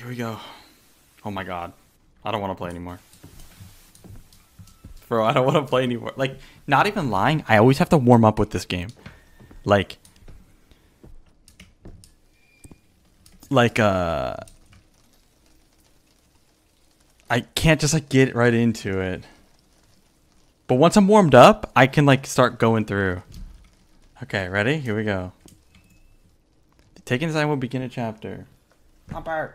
here we go. Oh my god. I don't want to play anymore. Bro, I don't want to play anymore. Like, not even lying, I always have to warm up with this game. Like, like, uh, I can't just like get right into it. But once I'm warmed up, I can like start going through. Okay, ready? Here we go. Taking time will begin a chapter. Pop out.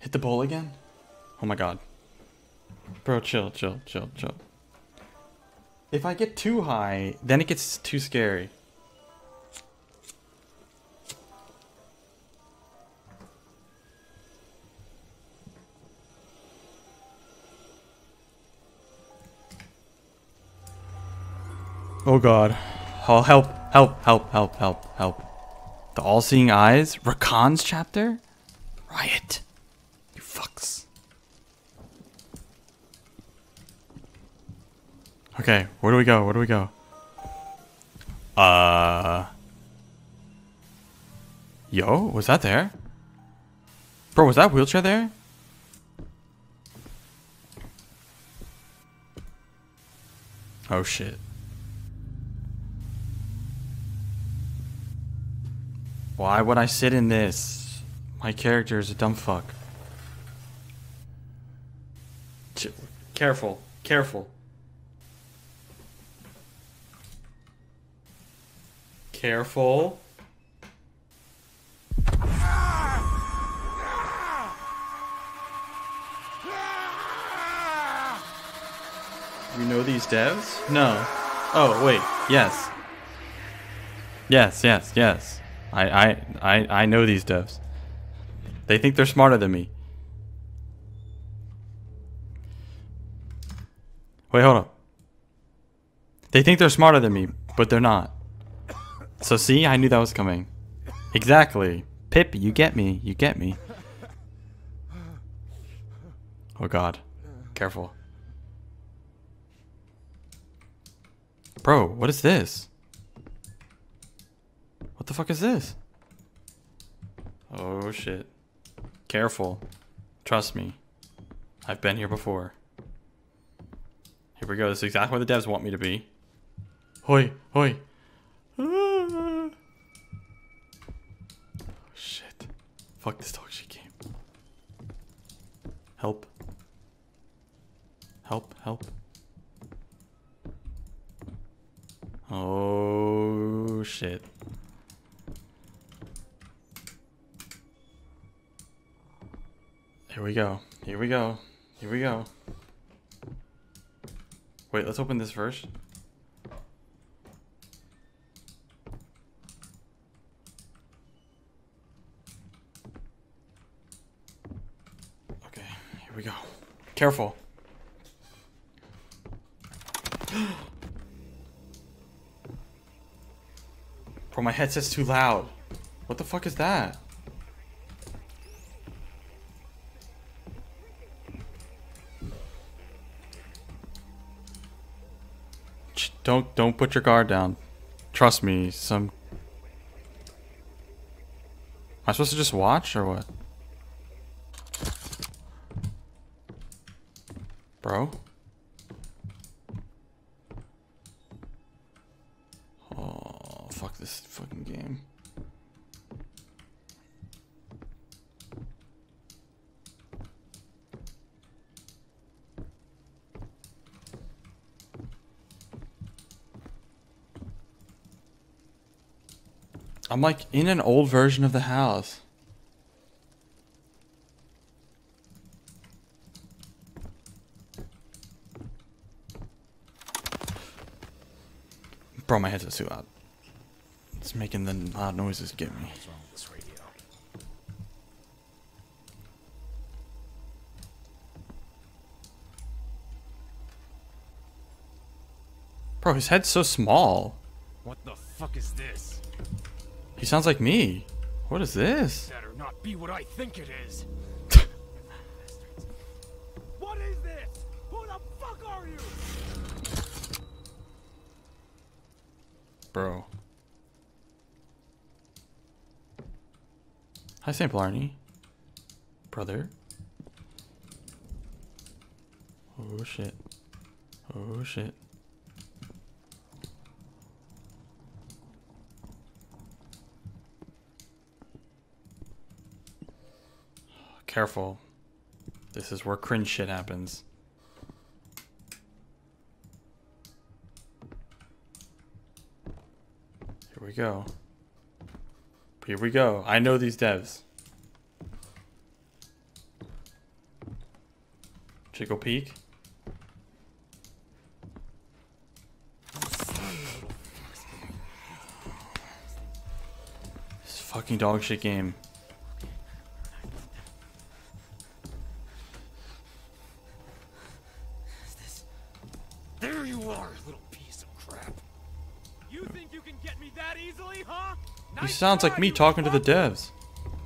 Hit the bowl again? Oh my god. Bro, chill, chill, chill, chill. If I get too high, then it gets too scary. Oh god. Oh, help, help, help, help, help, help. The all-seeing eyes? Rakan's chapter? Riot. Fucks. Okay, where do we go? Where do we go? Uh... Yo, was that there? Bro, was that wheelchair there? Oh shit. Why would I sit in this? My character is a dumb fuck. Careful, careful. Careful. You know these devs? No. Oh, wait. Yes. Yes, yes, yes. I, I, I, I know these devs. They think they're smarter than me. Wait, hold up. They think they're smarter than me, but they're not. So see, I knew that was coming. Exactly. Pip, you get me. You get me. Oh god. Careful. Bro, what is this? What the fuck is this? Oh shit. Careful. Trust me. I've been here before. Here we go. This is exactly where the devs want me to be. Hoi, hoi. Ah. Shit. Fuck this dog shit game. Help. Help, help. Oh shit. Here we go. Here we go. Here we go. Wait, let's open this first. Okay, here we go. Careful. Bro, my headset's too loud. What the fuck is that? Don't don't put your guard down. Trust me, some Am I supposed to just watch or what? Bro? Oh, fuck this fucking game. I'm like in an old version of the house. Bro, my headset's too loud. It's making the loud noises get me. What's wrong with this radio? Bro, his head's so small. What the fuck is this? He sounds like me. What is this? Better not be what I think it is. what is this? Who the fuck are you? Bro. Hi, St. Blarney. Brother. Oh, shit. Oh, shit. Careful. This is where cringe shit happens. Here we go. Here we go. I know these devs. Chico Peak. This fucking dog shit game. Sounds like me talking to the devs.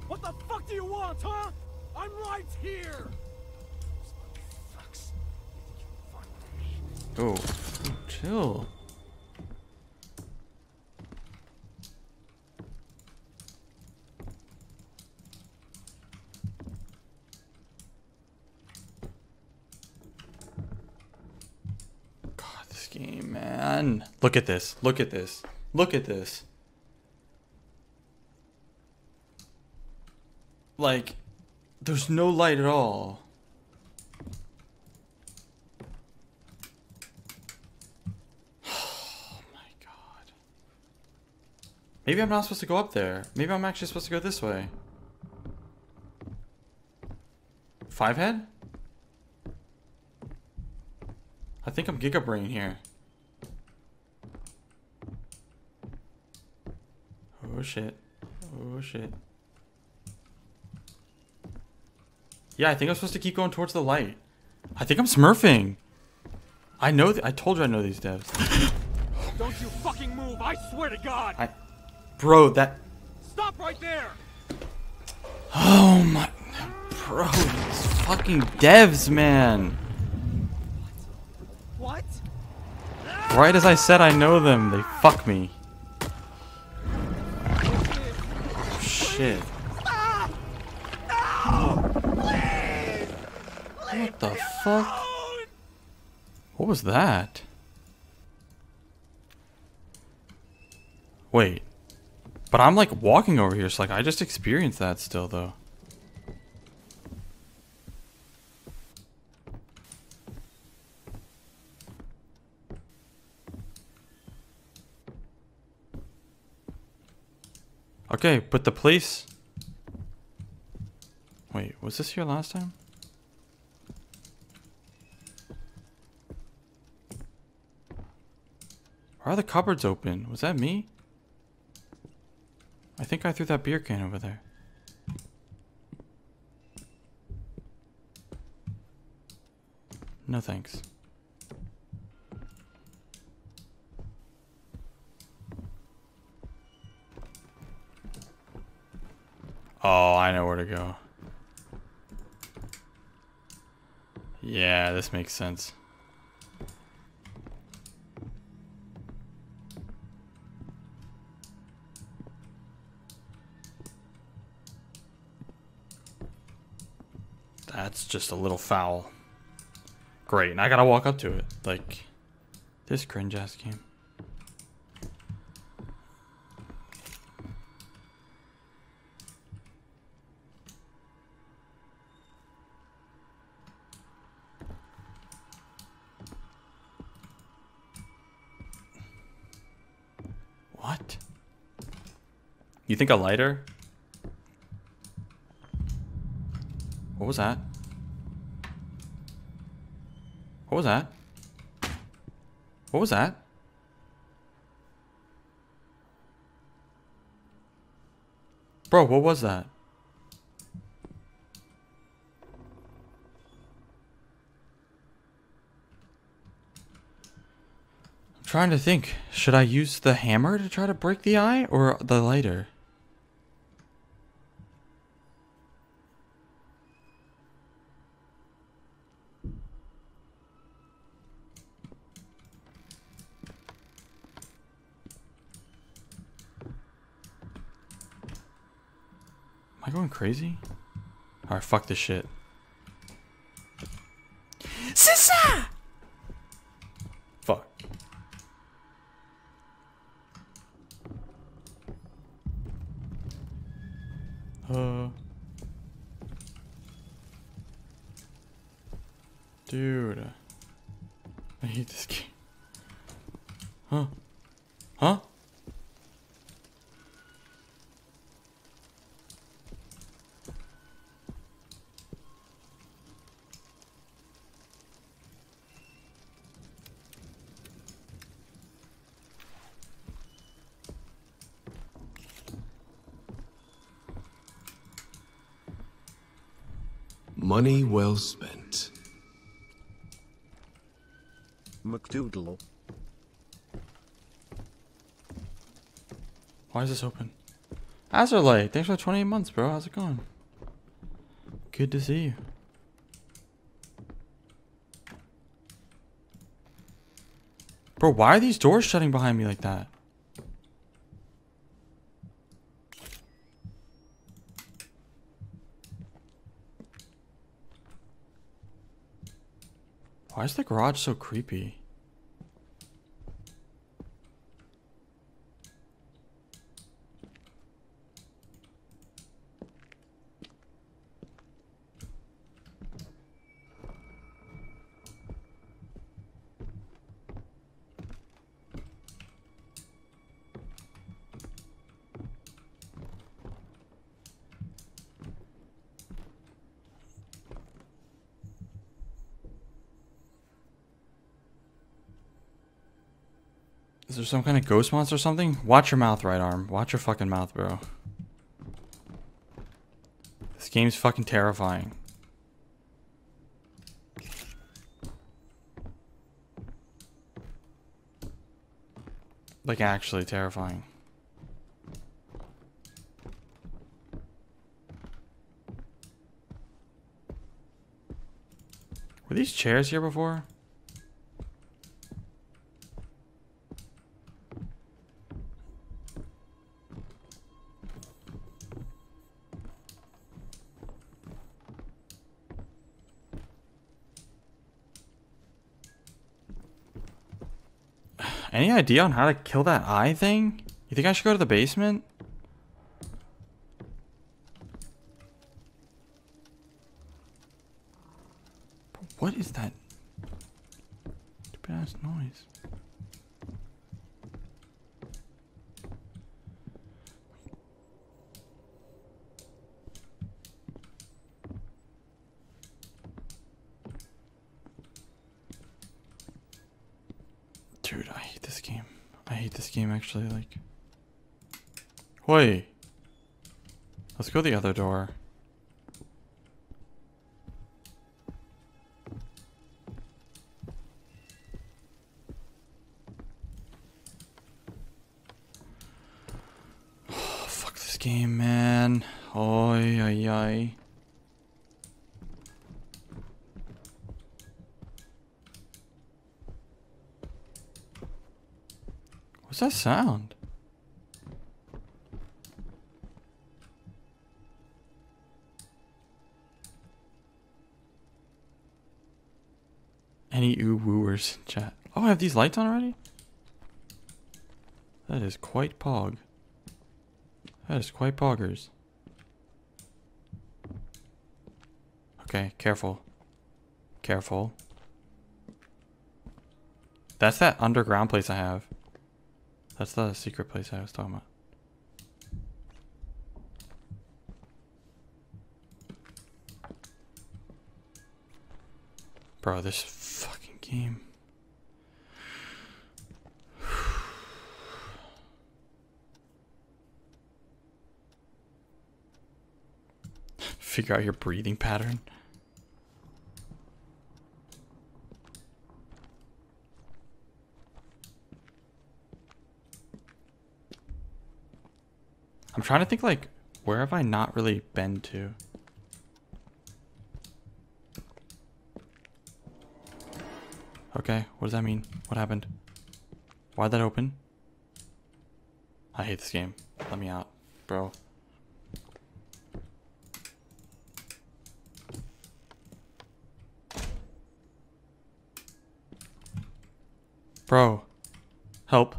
What the fuck do you want, huh? I'm right here. Fucks. You think you can find me? Oh, chill. God, this game, man. Look at this. Look at this. Look at this. Like, there's no light at all. Oh my god. Maybe I'm not supposed to go up there. Maybe I'm actually supposed to go this way. Five head? I think I'm Giga Brain here. Oh shit. Oh shit. Yeah, I think I'm supposed to keep going towards the light. I think I'm smurfing. I know. I told you I know these devs. Don't you fucking move! I swear to God! I, bro, that. Stop right there! Oh my, bro, these fucking devs, man. What? Right as I said, I know them. They fuck me. Shit. What the fuck? What was that? Wait. But I'm like walking over here, so like I just experienced that still though. Okay, but the police... Wait, was this here last time? Why are the cupboards open? Was that me? I think I threw that beer can over there. No thanks. Oh, I know where to go. Yeah, this makes sense. That's just a little foul. Great, and I gotta walk up to it. Like, this cringe ass game. What? You think a lighter? What was that? What was that? What was that? Bro, what was that? I'm trying to think. Should I use the hammer to try to break the eye or the lighter? Going crazy? Alright, fuck this shit. Sissa! Fuck. Uh. Dude. I hate this game. Huh? Huh? Money well spent. McDoodle. Why is this open? Azerlight, thanks for 28 months, bro. How's it going? Good to see you. Bro, why are these doors shutting behind me like that? Why is the garage so creepy? Is some kind of ghost monster or something? Watch your mouth, right arm. Watch your fucking mouth, bro. This game's fucking terrifying. Like, actually terrifying. Were these chairs here before? Any idea on how to kill that eye thing? You think I should go to the basement? What is that stupid ass noise? Dude, I hate this game. I hate this game actually, like. Wait. Let's go the other door. Oh, fuck this game, man. Oi, oi, oi. What's that sound? Any ooh wooers in chat? Oh, I have these lights on already? That is quite pog. That is quite poggers. Okay, careful. Careful. That's that underground place I have. That's the secret place I was talking about. Bro, this fucking game. Figure out your breathing pattern. I'm trying to think like, where have I not really been to? Okay, what does that mean? What happened? Why'd that open? I hate this game. Let me out, bro. Bro. Help.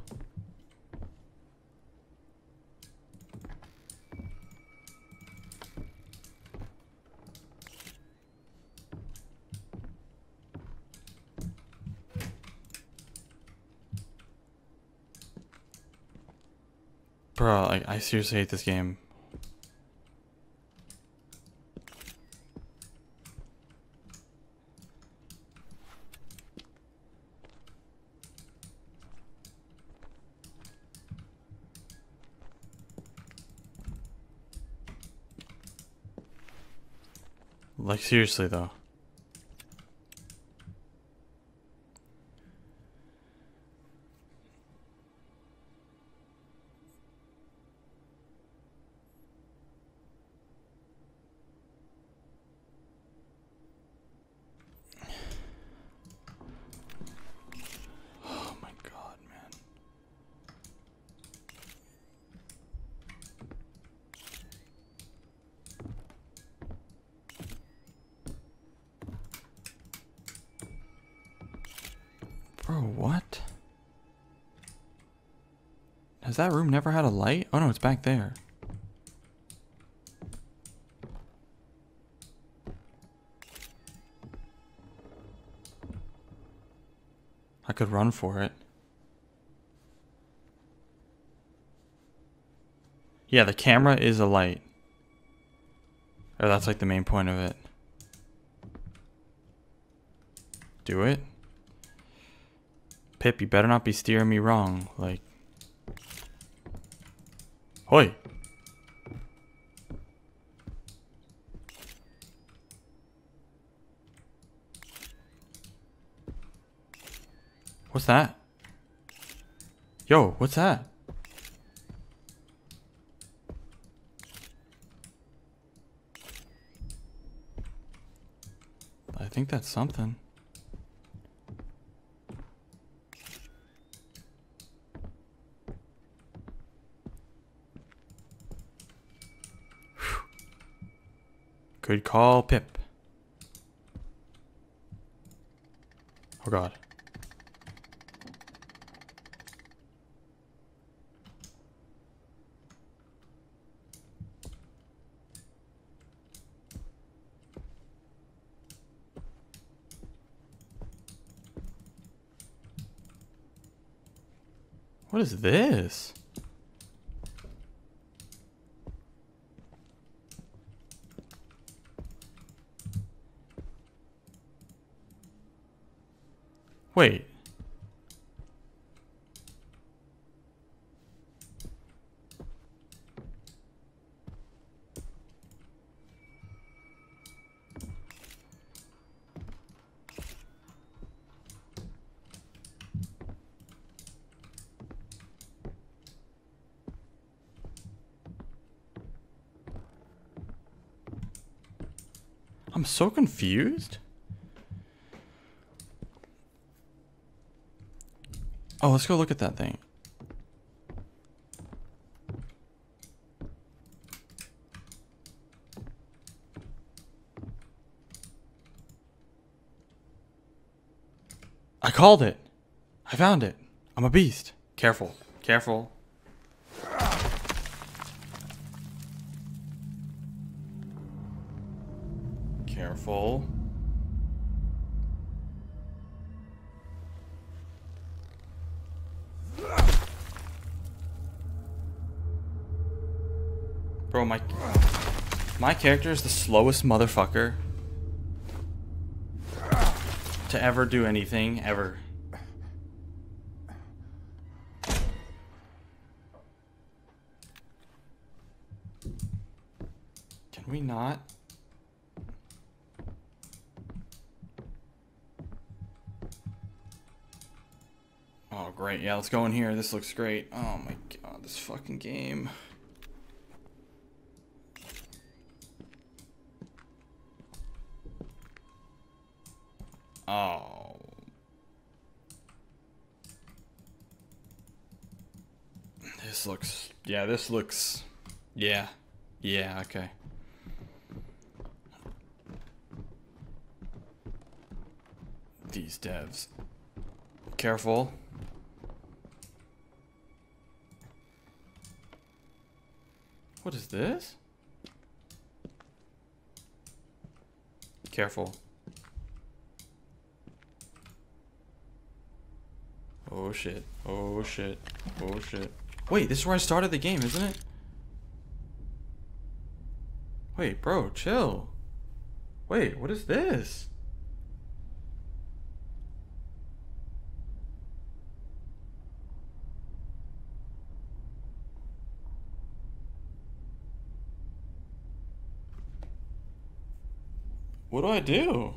Bro, like, I seriously hate this game. Like, seriously, though. Oh my god, man. Bro, what? Has that room never had a light? Oh no, it's back there. I could run for it. Yeah, the camera is a light. Or that's like the main point of it. Do it? Pip, you better not be steering me wrong. Like. Hoi! What's that? Yo, what's that? I think that's something. Good call, Pip. Oh god. What is this? Wait. I'm so confused. Oh, let's go look at that thing. I called it. I found it. I'm a beast. Careful. Careful. Careful. Character is the slowest motherfucker to ever do anything ever. Can we not? Oh, great. Yeah, let's go in here. This looks great. Oh my god, this fucking game. Yeah, this looks... Yeah. Yeah, okay. These devs. Careful. What is this? Careful. Oh shit. Oh shit. Oh shit. Wait, this is where I started the game, isn't it? Wait, bro, chill. Wait, what is this? What do I do?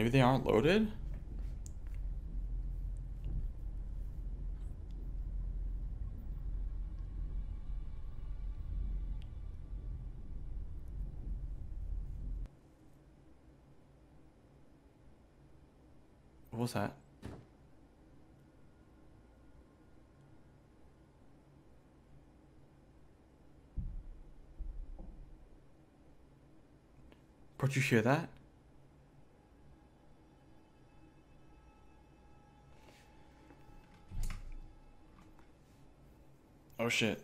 Maybe they aren't loaded? What was that? Bro, you hear that? Oh, shit.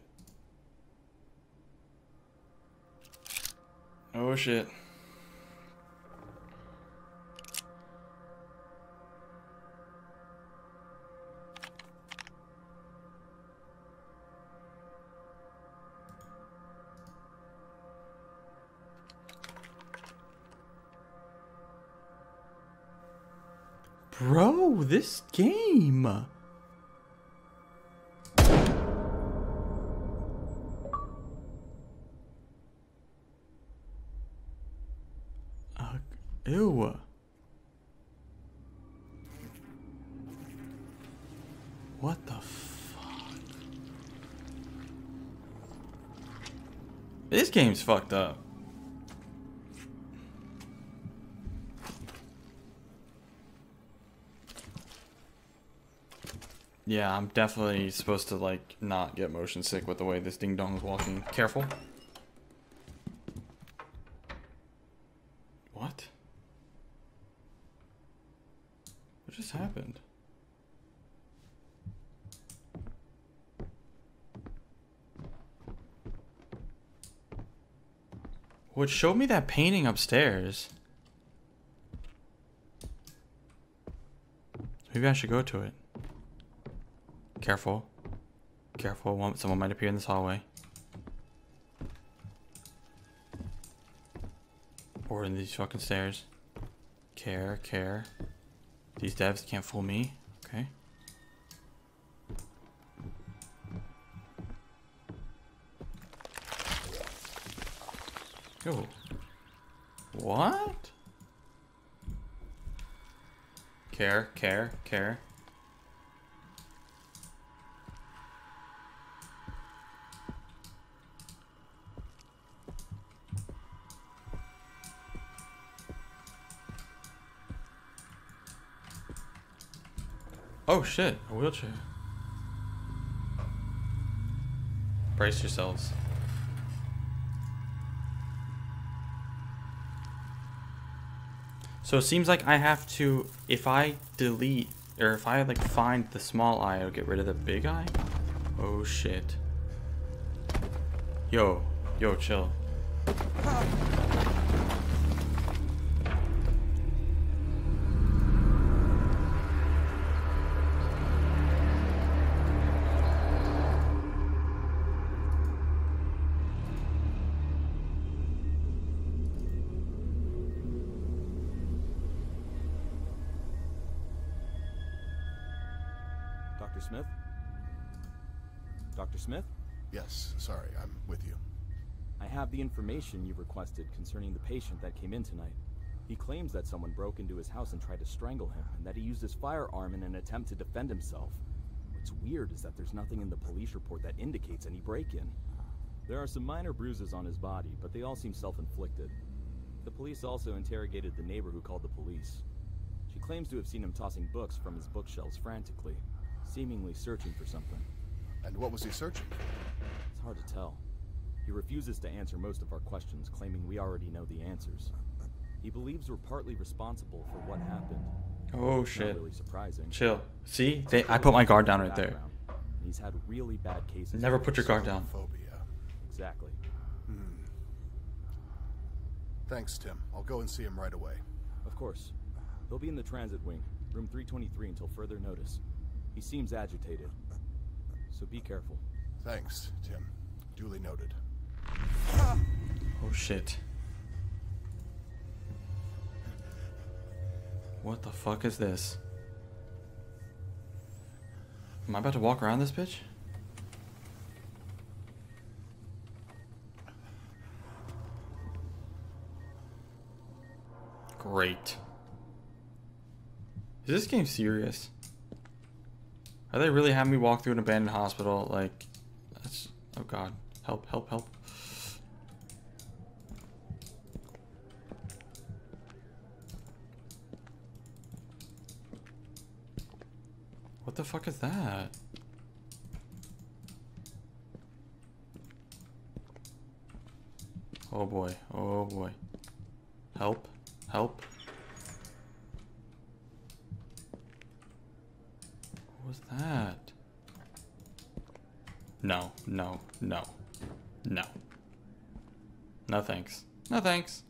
Oh shit. Bro, this game. Ew. What the fuck? This game's fucked up. Yeah, I'm definitely supposed to like not get motion sick with the way this ding dong is walking. Careful. What? What just happened? What showed me that painting upstairs? Maybe I should go to it. Careful. Careful, one- someone might appear in this hallway. Or in these fucking stairs. Care, care. These devs can't fool me. Okay. Yo. What? Care, care. Oh shit, a wheelchair. Brace yourselves. So it seems like I have to, if I delete, or if I like find the small eye, I'll get rid of the big eye? Oh shit. Yo, yo, chill. Information you requested concerning the patient that came in tonight. He claims that someone broke into his house and tried to strangle him, and that he used his firearm in an attempt to defend himself. What's weird is that there's nothing in the police report that indicates any break-in. There are some minor bruises on his body, but they all seem self-inflicted. The police also interrogated the neighbor who called the police. She claims to have seen him tossing books from his bookshelves frantically, seemingly searching for something. And what was he searching for? It's hard to tell. He refuses to answer most of our questions, claiming we already know the answers. He believes we're partly responsible for what happened. Oh Not shit. really surprising. Chill. See? They, I put my guard down right there. Background. He's had really bad cases. Never of put your guard down. Phobia. Exactly. Hmm. Thanks, Tim. I'll go and see him right away. Of course. He'll be in the transit wing, room 323 until further notice. He seems agitated. So be careful. Thanks, Tim. Duly noted. Oh shit. What the fuck is this? Am I about to walk around this bitch? Great. Is this game serious? Are they really having me walk through an abandoned hospital? Like, that's. Oh god. Help, help, help. What the fuck is that? Oh boy, oh boy. Help, help. What was that? No, no, no, no. No thanks. No thanks.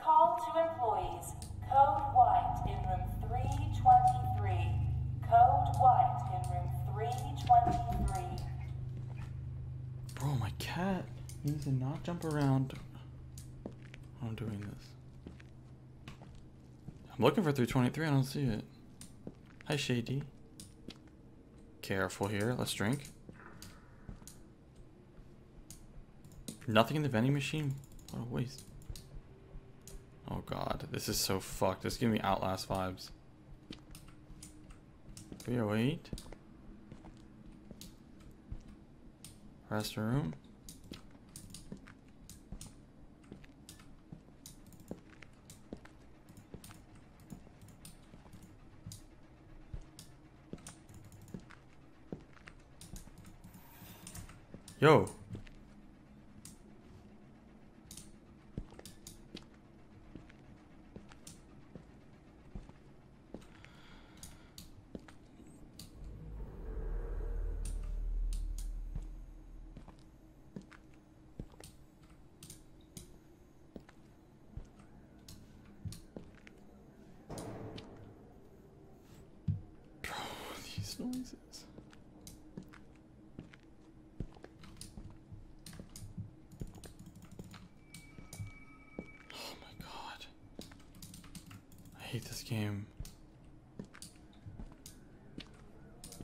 Call to employees. Code white in room 323. Code white in room 323. Bro, my cat needs to not jump around. I'm doing this. I'm looking for 323, I don't see it. Hi, Shady. Careful here, let's drink. Nothing in the vending machine? What a waste. Oh god, this is so fucked. This is giving me Outlast vibes. 308. Restroom. Yo. Bro, these noises. Oh my god. I hate this game.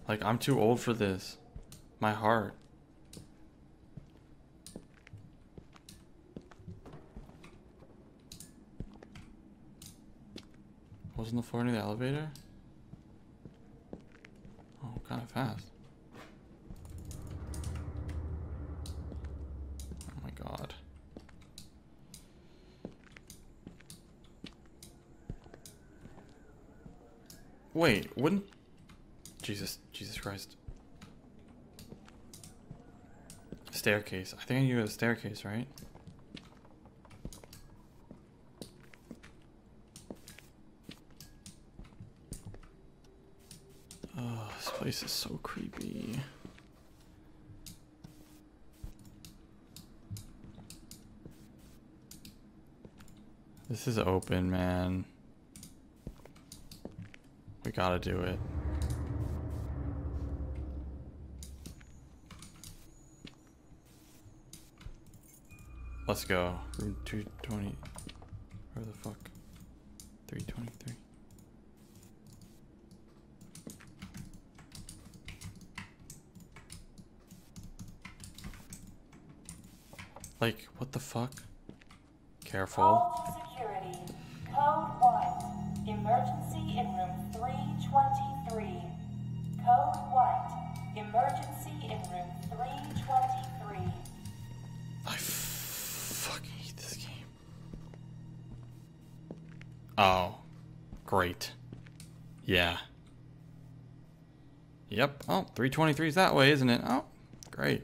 Like, I'm too old for this. My heart. Wasn't the floor near the elevator? Oh, kind of fast. Oh my god. Wait, wouldn't Jesus Jesus Christ. Staircase. I think I was a staircase, right? Oh, this place is so creepy. This is open, man. Gotta do it. Let's go. Room 220. Where the fuck? 323. Like, what the fuck? Careful. 323 is that way, isn't it? Oh, great.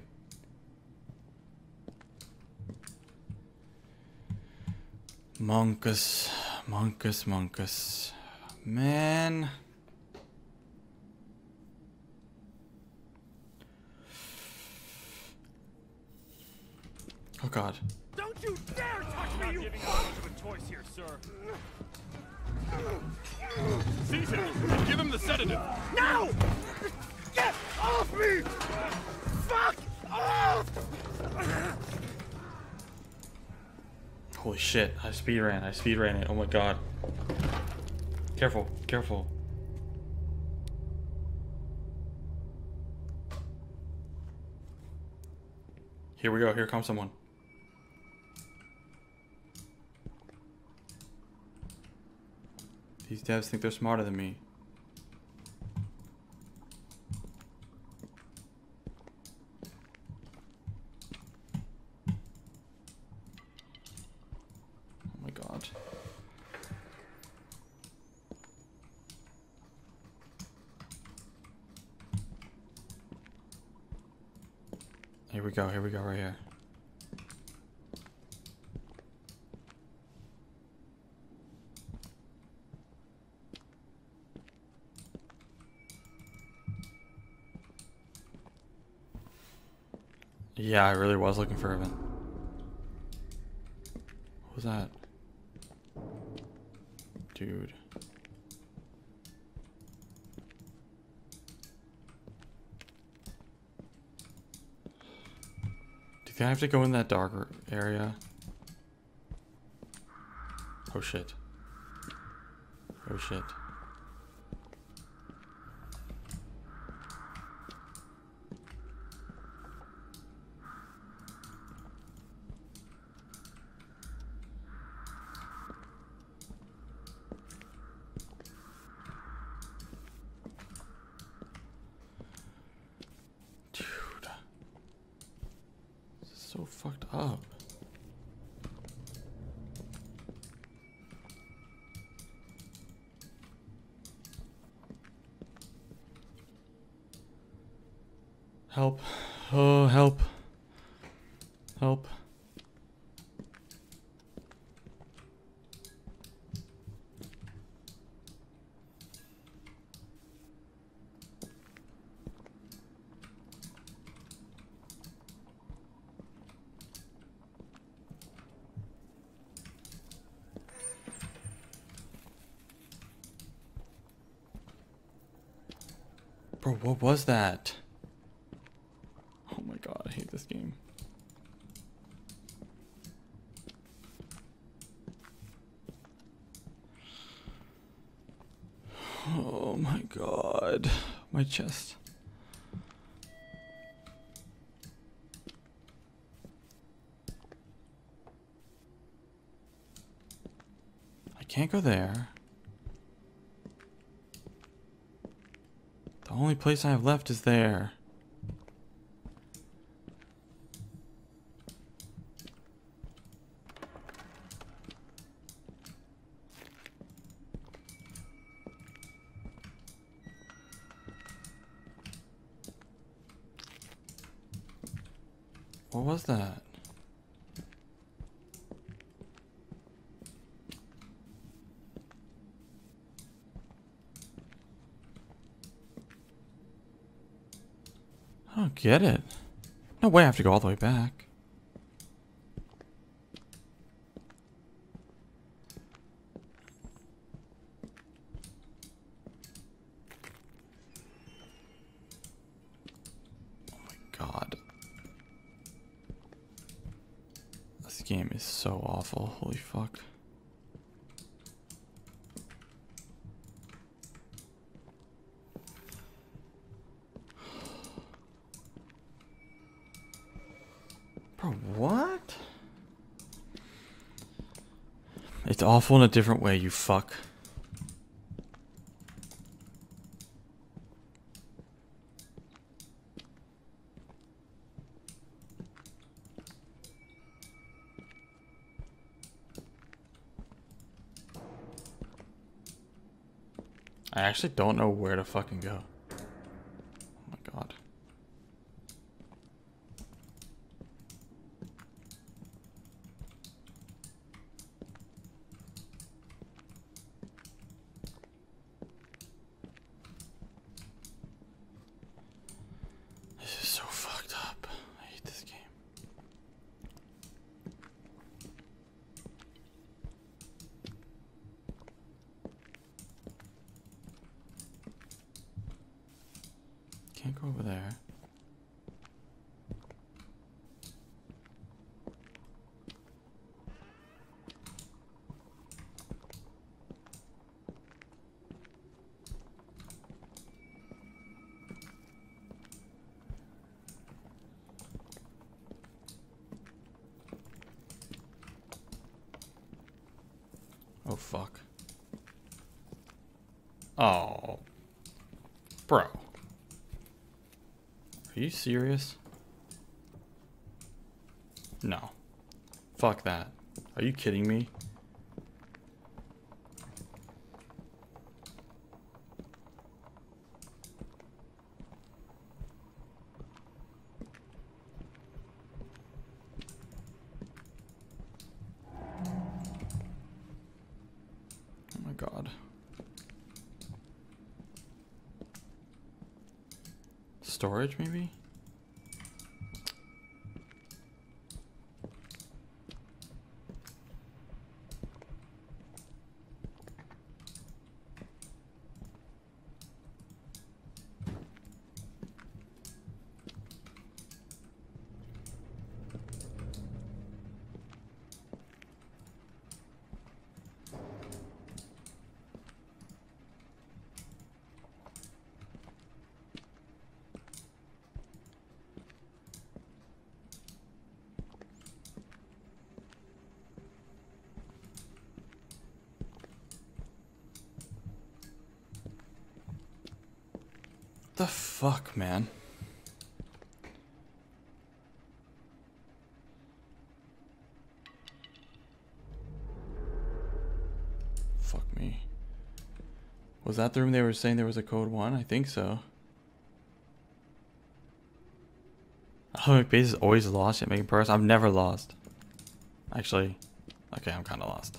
Monkus, Monkus, Monkus. Man. Oh god. Don't you dare touch me, you giving up much of a choice here, sir. Seize him give him the sedative. Now! Me! Fuck! Holy shit, I speed ran, I speed ran it. Oh my god. Careful, careful. Here we go, here comes someone. These devs think they're smarter than me. Oh my god. Here we go, right here. Yeah, I really was looking for Evan. What was that? Dude. I have to go in that darker area? Oh shit. Oh shit. Dude. This is so fucked up. Help. Oh, help. Help. Bro, what that? Oh my god, I hate this game. Oh my god. My chest. I can't go there. The only place I have left is there. What was that? I don't get it. No way I have to go all the way back. Oh my god. This game is so awful. Holy fuck. Bro, what? It's awful in a different way, you fuck. I actually don't know where to fucking go. Oh my god. This is so fucked up. I hate this game. Can't go over there. Oh fuck. Oh. Bro. Are you serious? No. Fuck that. Are you kidding me? Oh my god. Storage, maybe? The fuck, man? Fuck me. Was that the room they were saying there was a code one? I think so. Oh, Baze is always lost yet making progress. I've never lost. Actually, okay, I'm kind of lost.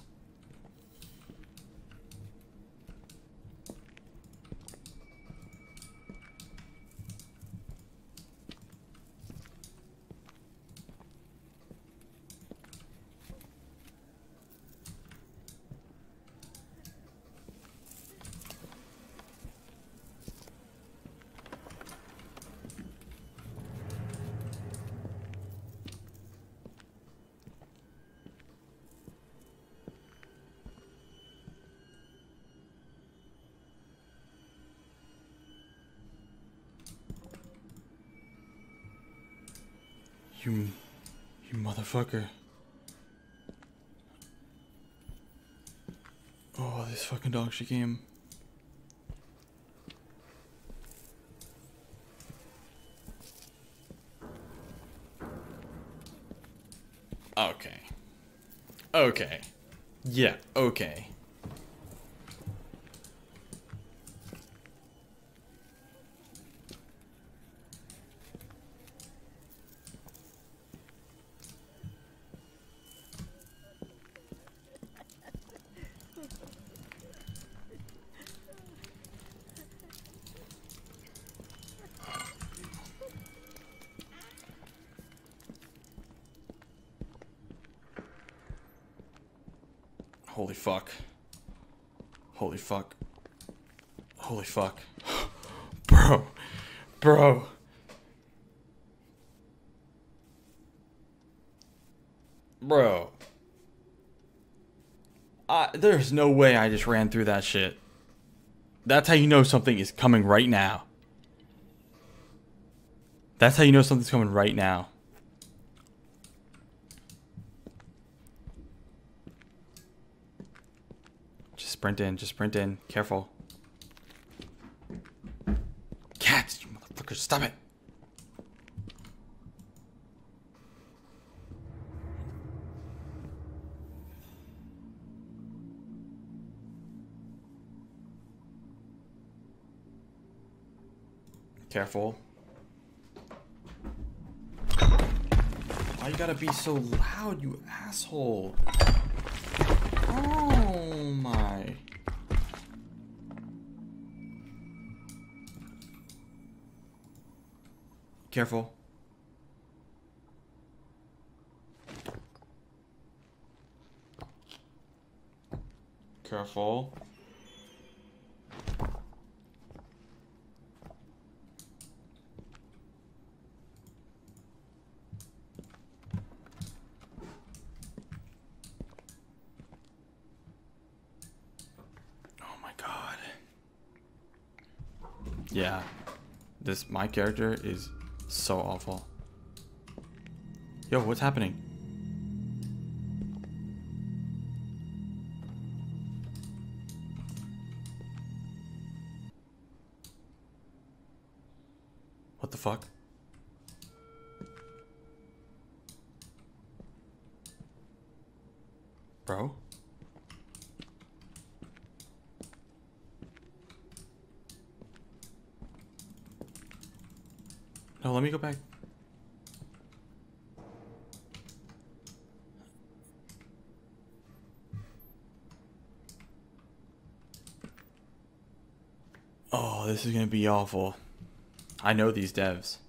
You, you motherfucker. Oh, this fucking dog shit game. Okay. Okay. Yeah, okay. Holy fuck. Holy fuck. Holy fuck. Bro. Bro. Bro. I, there's no way I just ran through that shit. That's how you know something is coming right now. That's how you know something's coming right now. Just sprint in, just sprint in. Careful. Cats, you motherfuckers, stop it. Careful. Why you gotta be so loud, you asshole? Careful. Careful. Oh my god. Yeah. This my character is so awful. Yo, what's happening? What the fuck? Bro? No, let me go back. Oh, this is gonna be awful. I know these devs.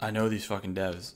I know these fucking devs.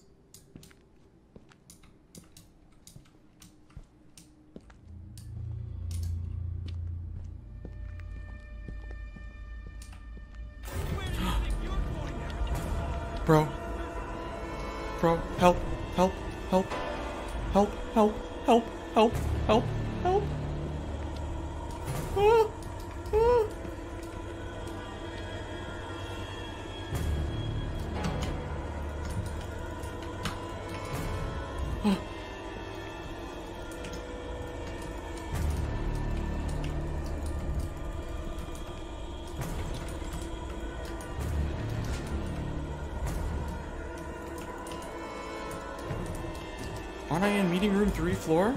Floor?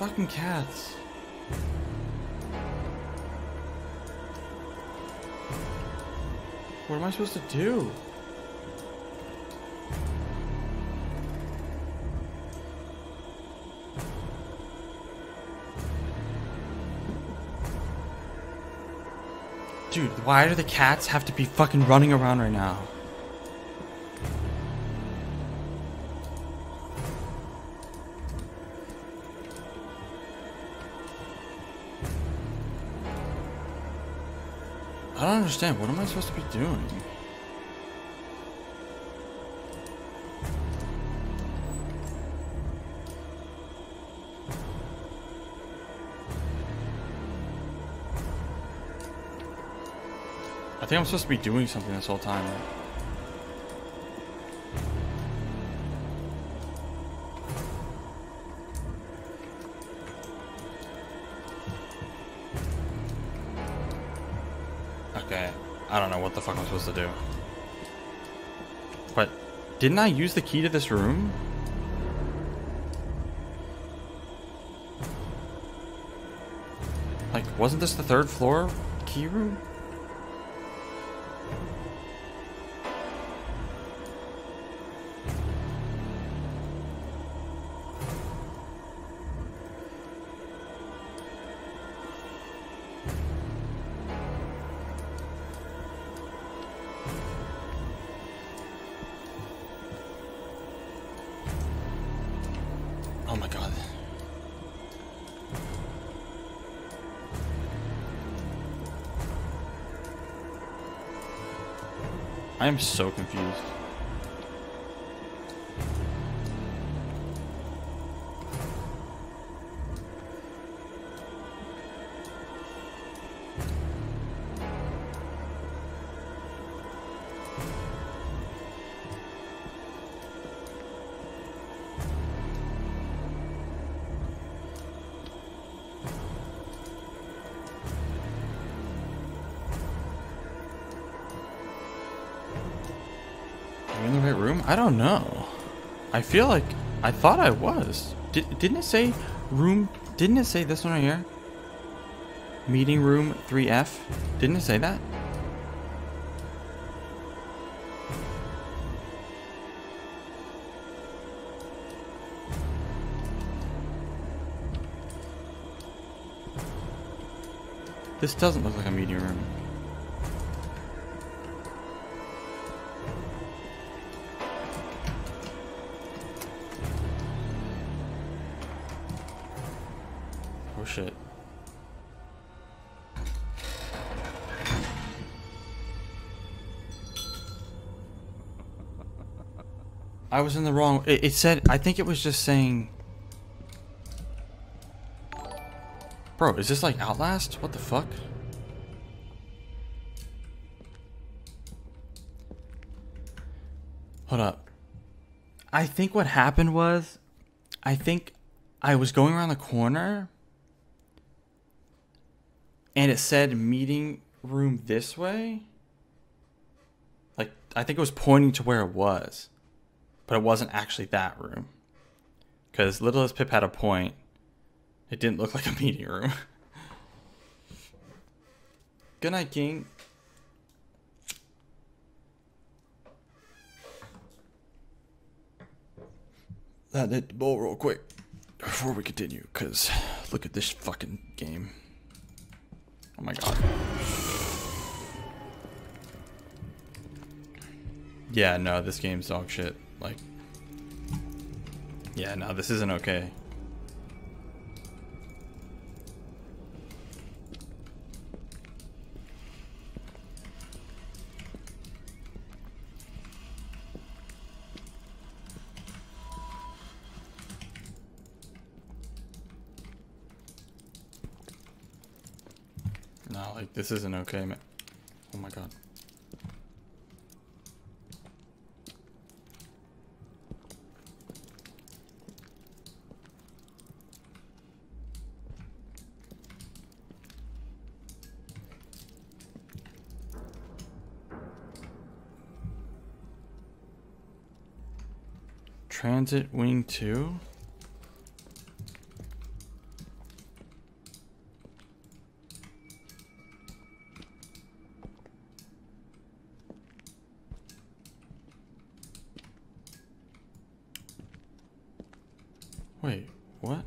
Fucking cats. What am I supposed to do? Dude, why do the cats have to be fucking running around right now? Understand. What am I supposed to be doing? I think I'm supposed to be doing something this whole time. Supposed to do. But didn't I use the key to this room? Like, wasn't this the third floor key room? I'm so confused. Don't know. I feel like I thought I was. Did, didn't it say room? Didn't it say this one right here? Meeting room 3F? Didn't it say that? This doesn't look like a meeting room. I was in the wrong. It, it said. I think it was just saying. Bro, is this like Outlast? What the fuck? Hold up. I think what happened was, I think I was going around the corner and it said meeting room this way. Like, I think it was pointing to where it was, but it wasn't actually that room. Because Little as Pip had a point. It didn't look like a meeting room. Good night, King. That hit the bowl real quick before we continue, because look at this fucking game. Oh my god. Yeah, no, this game's dog shit. Like, yeah, no, this isn't okay. No, like this isn't okay, man. Oh my god. Transit Wing 2? Wait, what?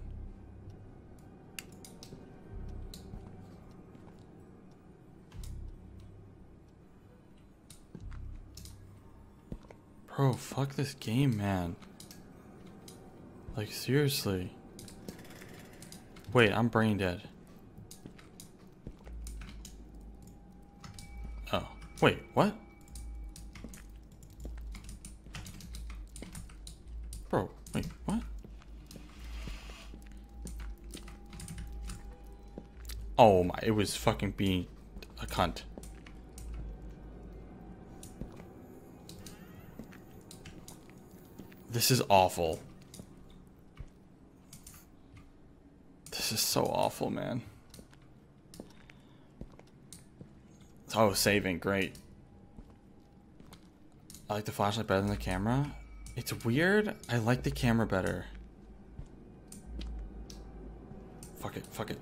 Bro, fuck this game, man. Like, seriously. Wait, I'm brain dead. Oh, wait, what? Bro, wait, what? Oh my, it was fucking being a cunt. This is awful. This is so awful, man. Oh, saving, great. I like the flashlight better than the camera. It's weird. I like the camera better. Fuck it, fuck it.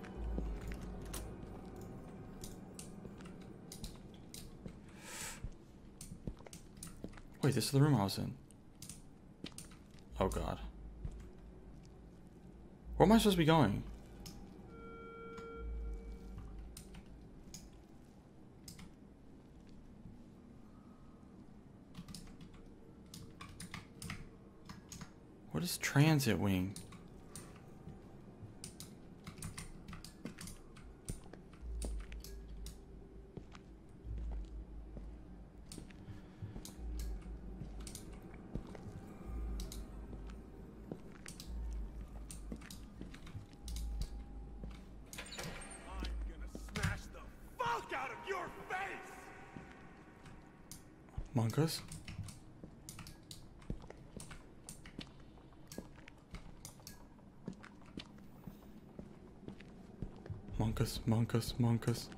Wait, this is the room I was in. Oh god. Where am I supposed to be going? What is transit wing? I'm gonna smash the fuck out of your face! Monkas? Monkas,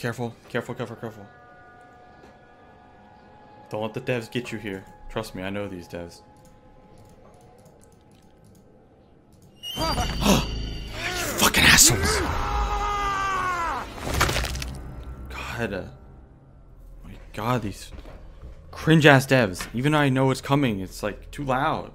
Careful, careful, careful, careful. Don't let the devs get you here. Trust me, I know these devs. You fucking assholes! God, uh, my God, these cringe ass devs. Even though I know it's coming, it's like too loud.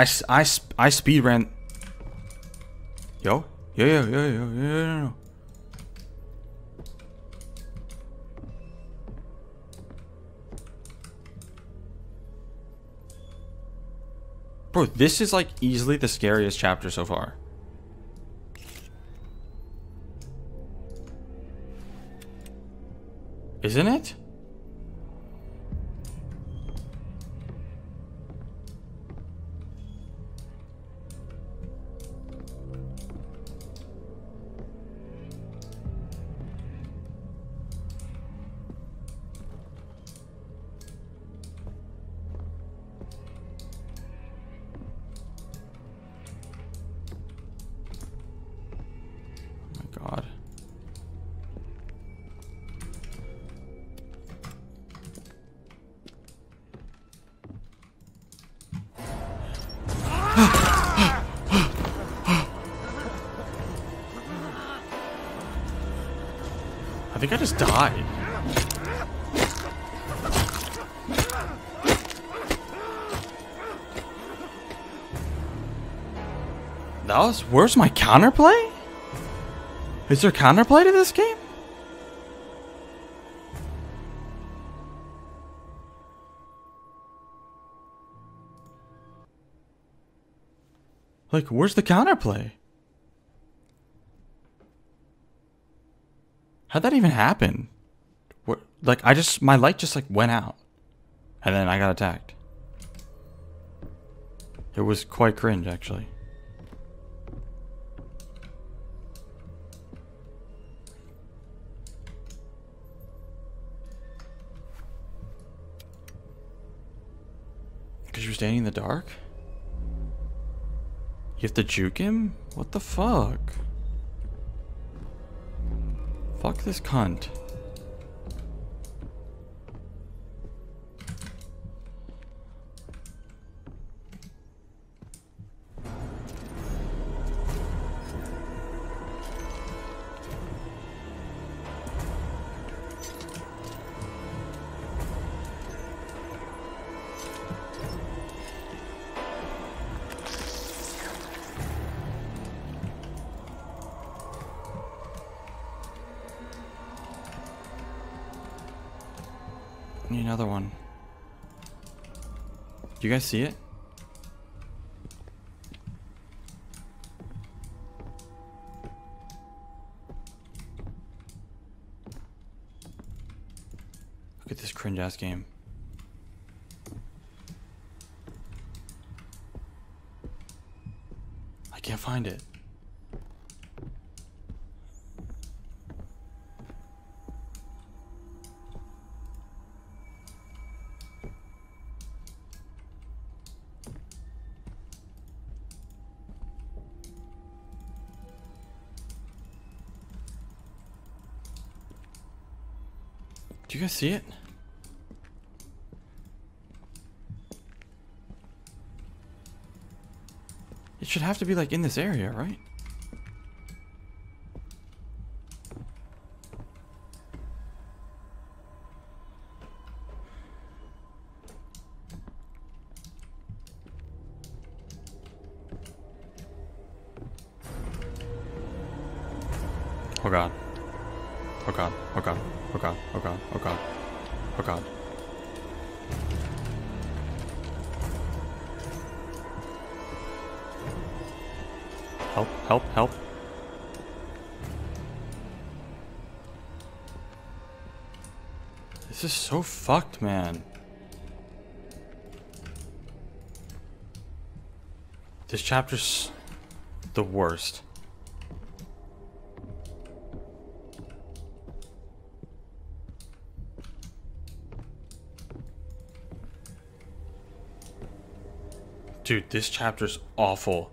I, I, I speed ran. Yo? Yo, yo, yo, yo, yo, yo, yo. Bro, this is like easily the scariest chapter so far. Isn't it? Where's my counterplay? Is there counterplay to this game? Like, where's the counterplay? How'd that even happen? What, like, I just, my light just like went out. And then I got attacked. It was quite cringe, actually. Because you're standing in the dark? You have to juke him? What the fuck? Fuck this cunt. You guys see it? Look at this cringe ass game. I can't find it. You guys see it? It should have to be like in this area, right? So fucked, man. This chapter's the worst. Dude, this chapter's awful.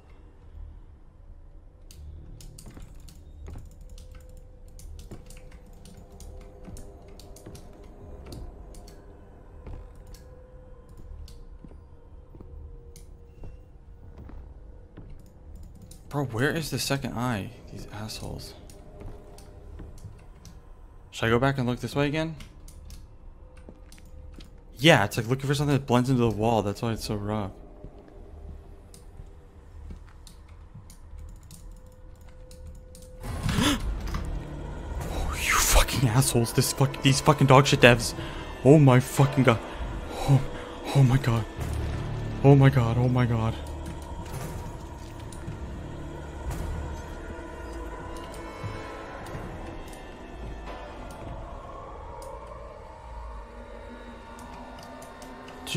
Bro, where is the second eye? These assholes. Should I go back and look this way again? Yeah, it's like looking for something that blends into the wall. That's why it's so rough. oh, you fucking assholes. This fuck these fucking dog shit devs. Oh my fucking god. Oh, oh my god. Oh my god. Oh my god.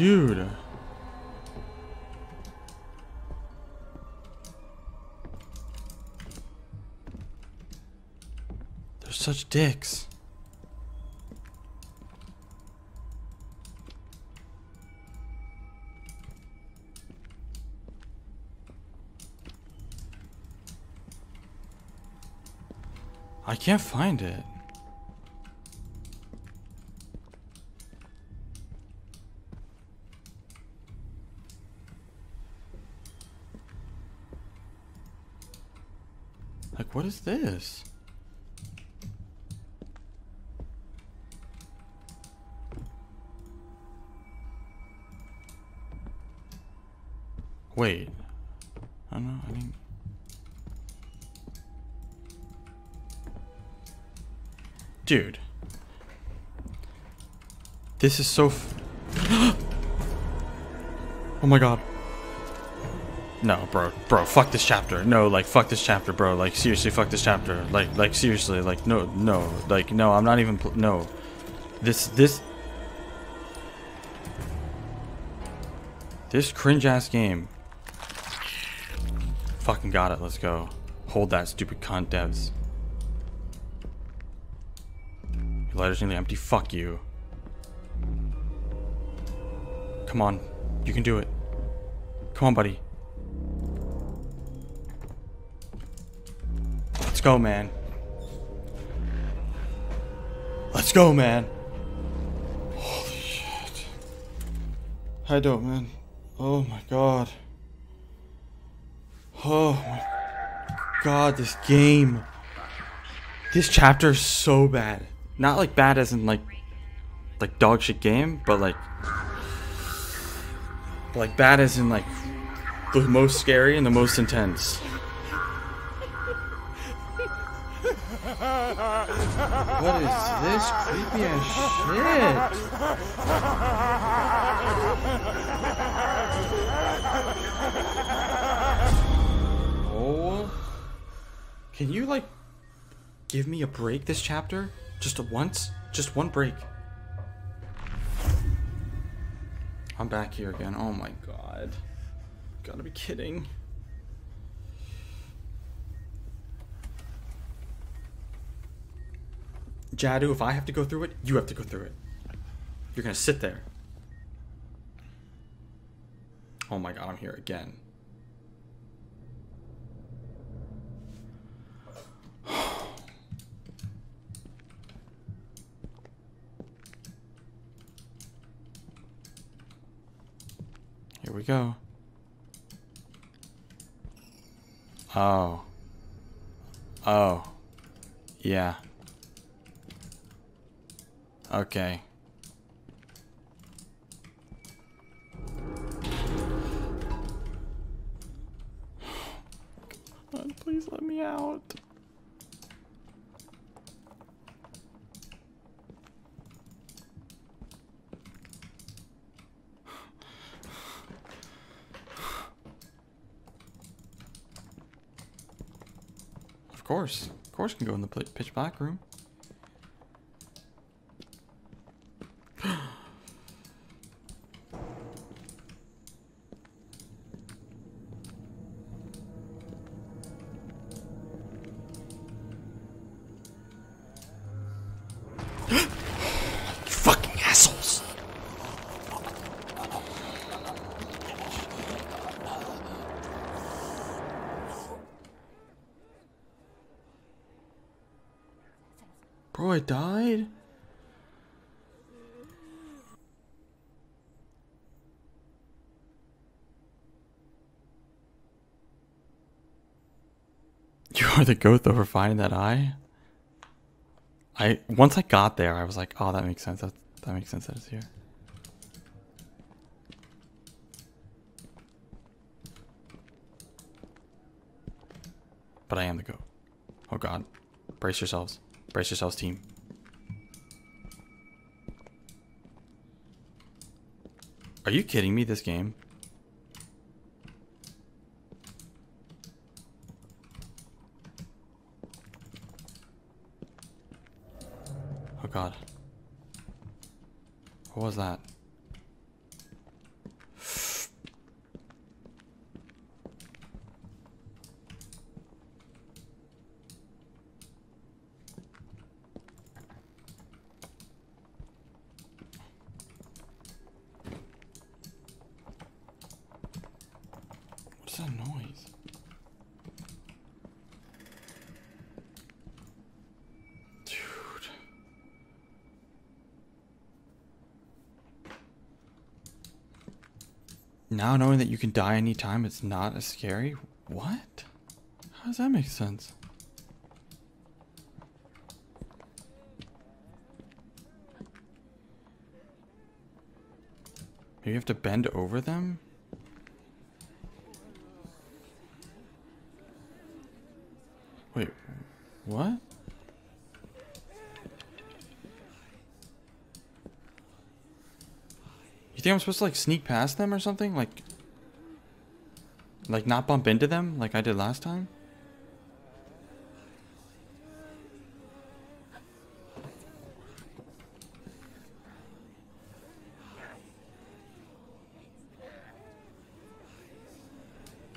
Dude. They're such dicks. I can't find it. Is this? Wait. I don't know. I mean. Dude. This is so. Oh my god. No, bro, bro, fuck this chapter. No, like, fuck this chapter, bro. Like, seriously, fuck this chapter. Like, like, seriously, like, no, no, like, no, I'm not even, no. This, this, this cringe ass game. Fucking got it. Let's go. Hold that stupid cunt, devs. Your letter's nearly empty. Fuck you. Come on, you can do it. Come on, buddy. Let's go, man. Let's go, man. Holy shit. I don't, man. Oh my god. Oh my god, this game. This chapter is so bad. Not like bad as in like like dog shit game, but like like bad as in like the most scary and the most intense. What is this creepy ass shit? Oh. Can you like give me a break this chapter? Just a once? Just one break. I'm back here again. Oh my god. Gotta be kidding. Jadu, if I have to go through it, you have to go through it. You're gonna sit there. Oh my god, I'm here again. Here we go. Oh. Oh. Yeah. Okay. God, please let me out. Of course. Of course, can go in the pitch black room. fucking assholes. Bro, I died? You are the goat though for finding that eye? I once I got there, I was like, oh, that makes sense. That that makes sense that it's here. But I am the goat. Oh god. Brace yourselves. Brace yourselves, team. Are you kidding me, this game? Oh god. What was that? What's that noise? Dude. Now knowing that you can die anytime, it's not as scary? What? How does that make sense? You have to bend over them? Wait, what? You think I'm supposed to like sneak past them or something? Like like not bump into them like I did last time?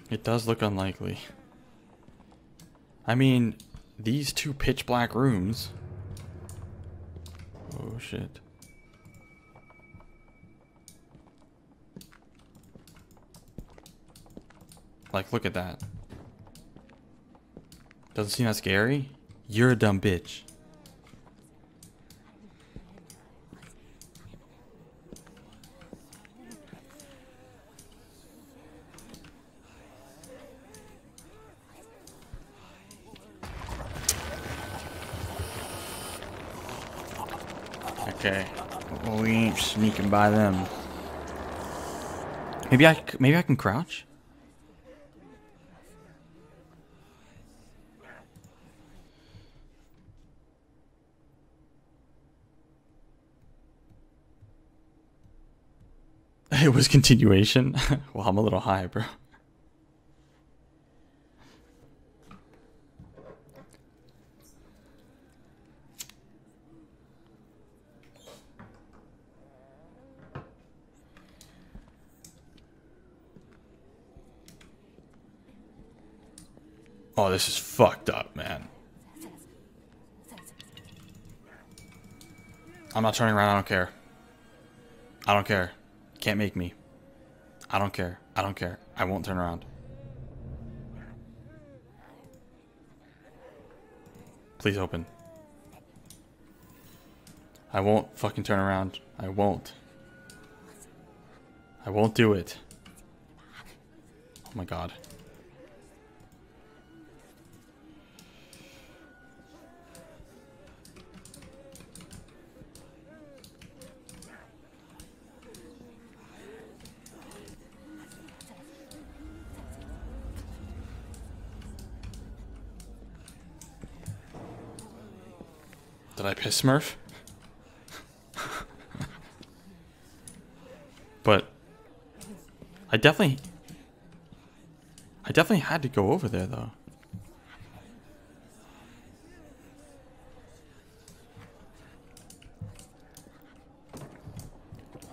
It does look unlikely. I mean, these two pitch black rooms. Oh shit. Like, look at that. Doesn't seem that scary? You're a dumb bitch. Okay. We ain't sneaking by them. Maybe I maybe I can crouch? It was continuation. well, I'm a little high, bro. Oh, this is fucked up, man. I'm not turning around. I don't care. I don't care. Can't make me. I don't care. I don't care. I won't turn around. Please open. I won't fucking turn around. I won't. I won't do it. Oh my god. Did I piss Smurf? but I definitely I definitely had to go over there though.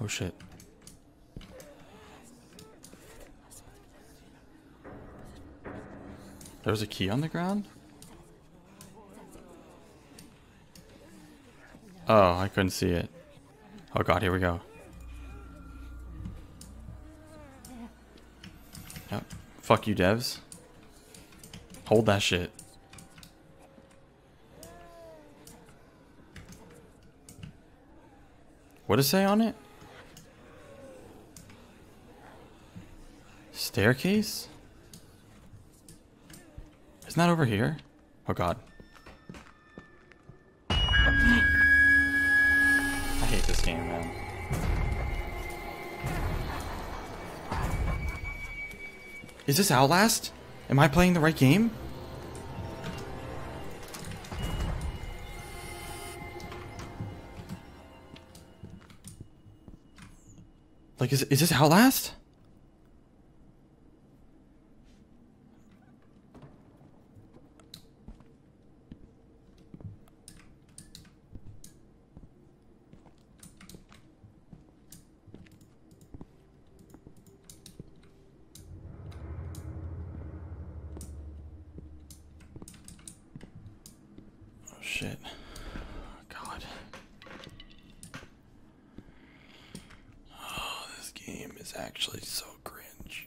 Oh shit. There was a key on the ground? Oh, I couldn't see it. Oh god, here we go. Yep. Fuck you, devs. Hold that shit. What does it say on it? Staircase? Isn't that over here? Oh god. Is this Outlast? Am I playing the right game? Like, is, is this Outlast? Oh shit. God. Oh, this game is actually so cringe.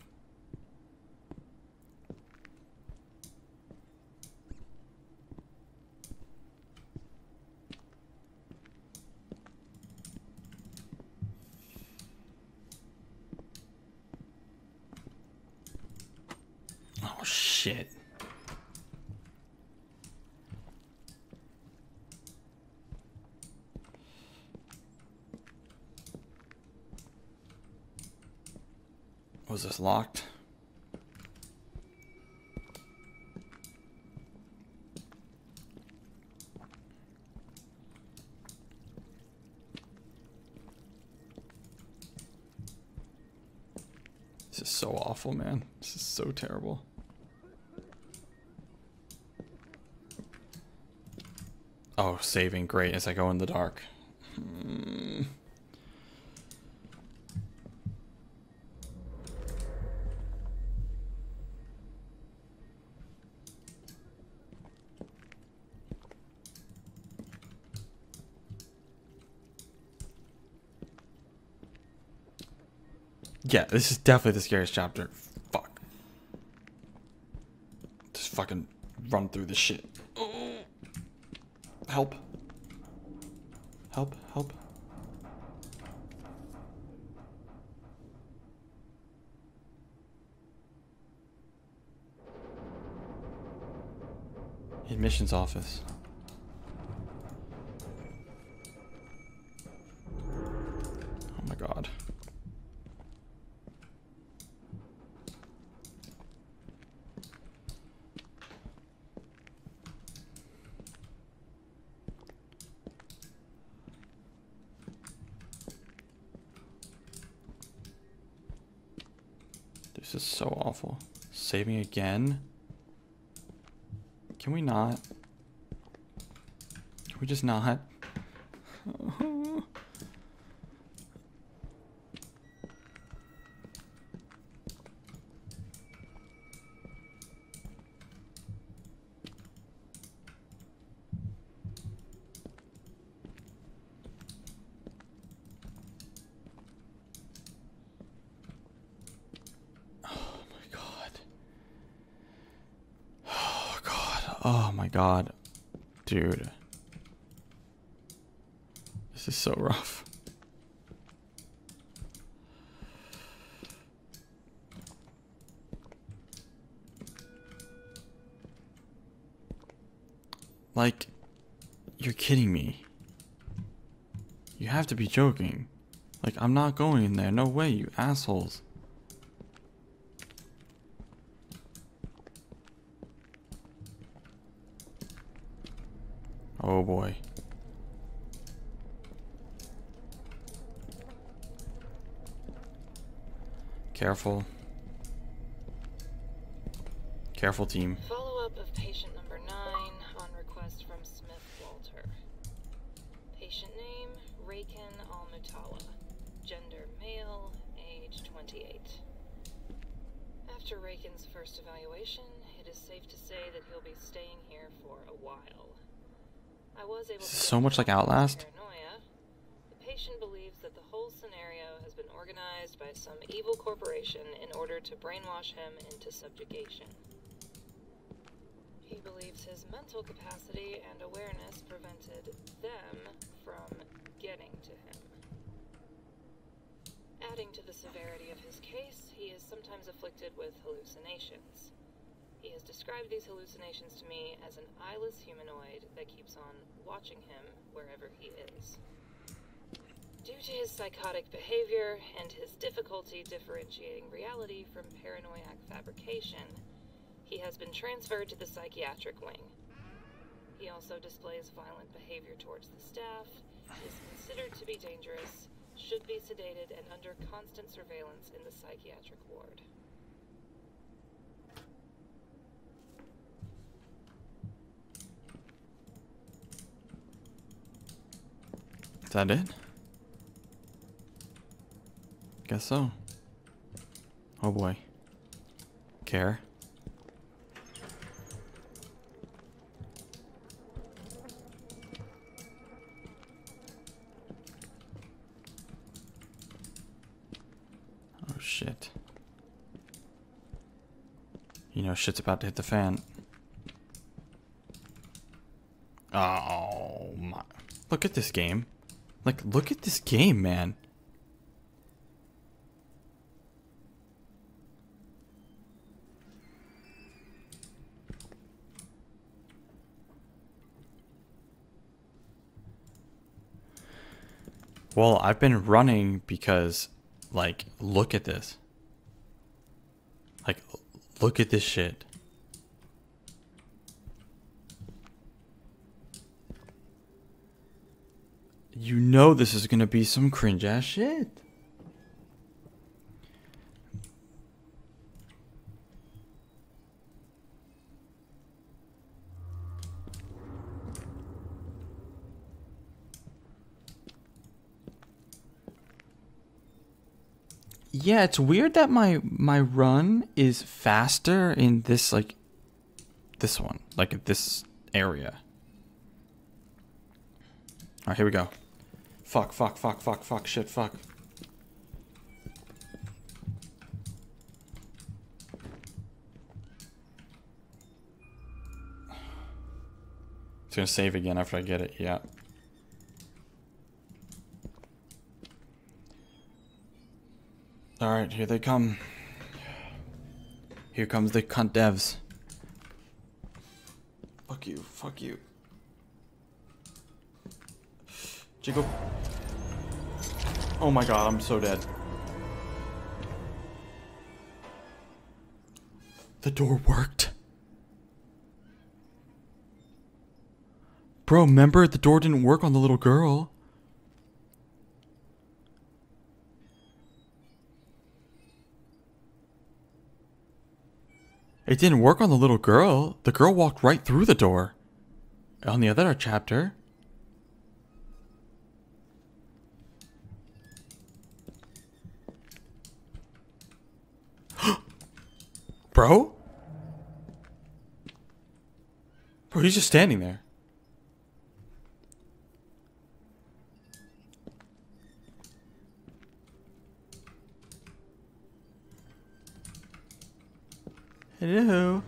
Oh shit. Was this locked? This is so awful, man. This is so terrible. Oh, saving. Great. As I go in the dark. Hmm. Yeah, this is definitely the scariest chapter. Fuck. Just fucking run through this shit. Help. Help, help. Admissions office. Oh my god. This is so awful. Saving again? Can we not? Can we just not? my god. Oh god. Oh my god. Dude. This is so rough. Like, you're kidding me. You have to be joking. Like, I'm not going in there. No way, you assholes. Oh boy. Careful. Careful, team. First evaluation, it is safe to say that he'll be staying here for a while. I was able to So much like Outlast? Paranoia. The patient believes that the whole scenario has been organized by some evil corporation in order to brainwash him into subjugation. He believes his mental capacity and awareness prevented them from getting to him. Adding to the severity of his case, sometimes afflicted with hallucinations. He has described these hallucinations to me as an eyeless humanoid that keeps on watching him wherever he is. Due to his psychotic behavior and his difficulty differentiating reality from paranoiac fabrication, he has been transferred to the psychiatric wing. He also displays violent behavior towards the staff, is considered to be dangerous, should be sedated, and under constant surveillance in the psychiatric ward. Is that it? Guess so. Oh boy. Care. Oh shit. You know shit's about to hit the fan. Oh my. Look at this game. Like, look at this game, man. Well, I've been running because, like, look at this. Like, look at this shit. You know this is gonna be some cringe ass shit. Yeah, it's weird that my my run is faster in this like this one, like this area. Alright, here we go. Fuck, fuck, fuck, fuck, fuck, shit, fuck. It's gonna save again after I get it, yeah. Alright, here they come. Here comes the cunt devs. Fuck you, fuck you. Jiggle. Oh my god, I'm so dead. The door worked. Bro, remember the door didn't work on the little girl. It didn't work on the little girl. The girl walked right through the door. On the other chapter. Bro? Bro, he's just standing there. Hello.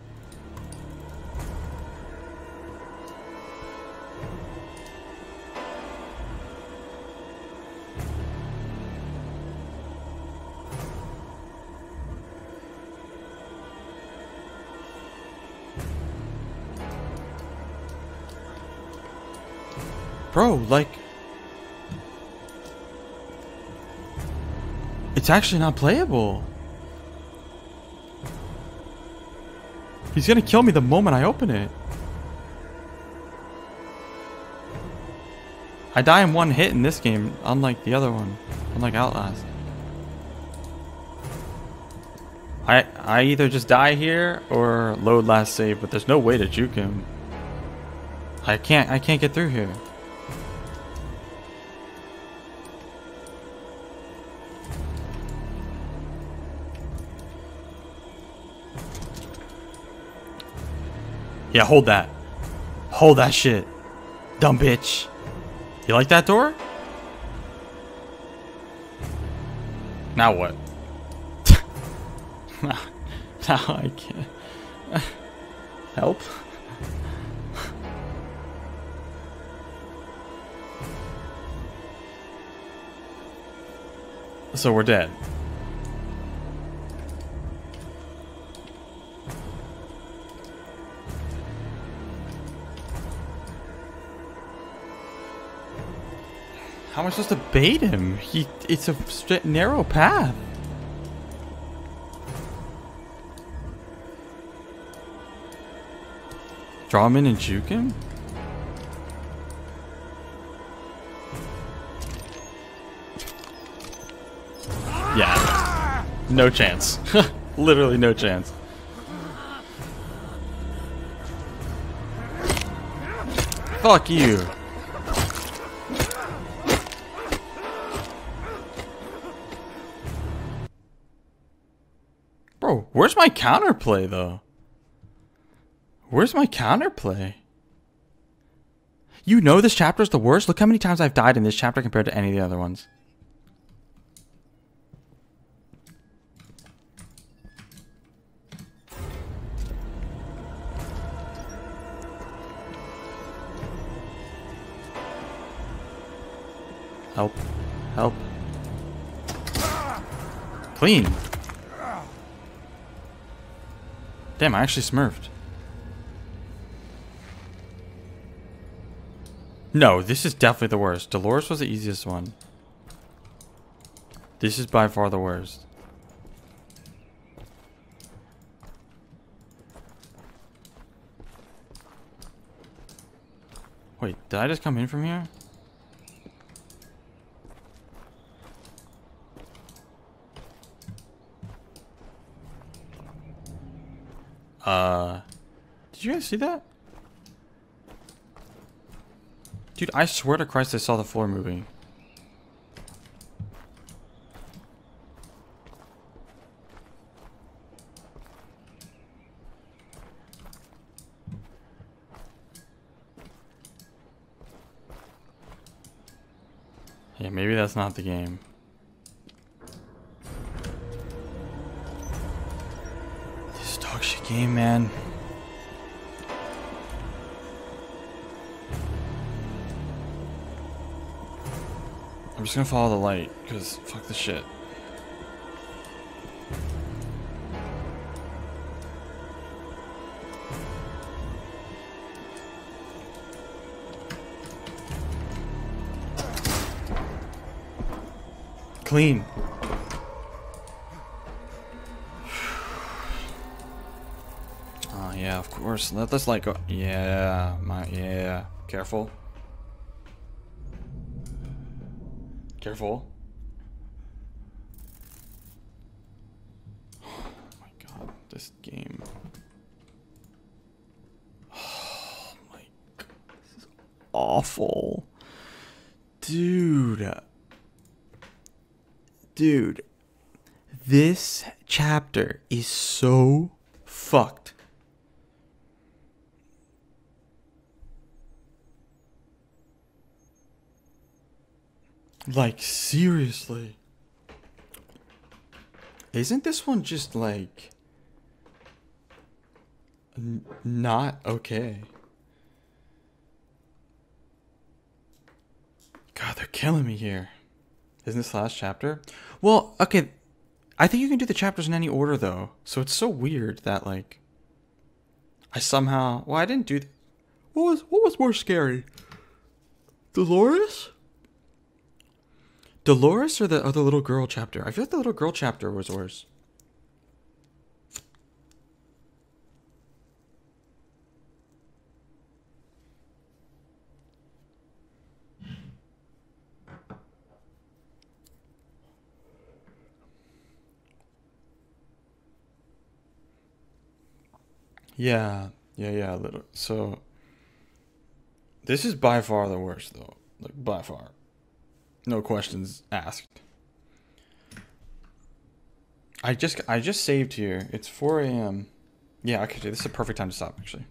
Bro, like... It's actually not playable. He's gonna kill me the moment I open it. I die in one hit in this game, unlike the other one. Unlike Outlast. I I either just die here or load last save, but there's no way to juke him. I can't I can't get through here. Yeah, hold that. Hold that shit. Dumb bitch. You like that door? Now what? now, now I can't. Help? So we're dead. Am I supposed to bait him? He, it's a straight, narrow path. Draw him in and juke him? Yeah. No chance. Literally no chance. Fuck you. Where's my counterplay though? Where's my counterplay? You know this chapter is the worst? Look how many times I've died in this chapter compared to any of the other ones. Help. Help. Clean. Damn, I actually smurfed. No, this is definitely the worst. Dolores was the easiest one. This is by far the worst. Wait, did I just come in from here? Uh, did you guys see that? Dude, I swear to Christ I saw the floor moving. Yeah, maybe that's not the game. Game, man. I'm just gonna follow the light, because fuck the shit. Clean. Of. Let this light go. Yeah, my yeah. Careful. Careful. Oh my god, this game. Oh my god, this is awful. Dude. Dude. This chapter is so fucked. Like, seriously. Isn't this one just like. Not okay? God, they're killing me here. Isn't this the last chapter? Well, okay. I think you can do the chapters in any order, though. So it's so weird that, like. I somehow. Well, I didn't do. What was what was more scary? Dolores? Dolores or the other little girl chapter? I feel like the little girl chapter was worse. Yeah, yeah, yeah. Little. So this is by far the worst, though. Like by far. No questions asked. I just I just saved here. It's 4 a.m. Yeah, okay, this is a perfect time to stop actually.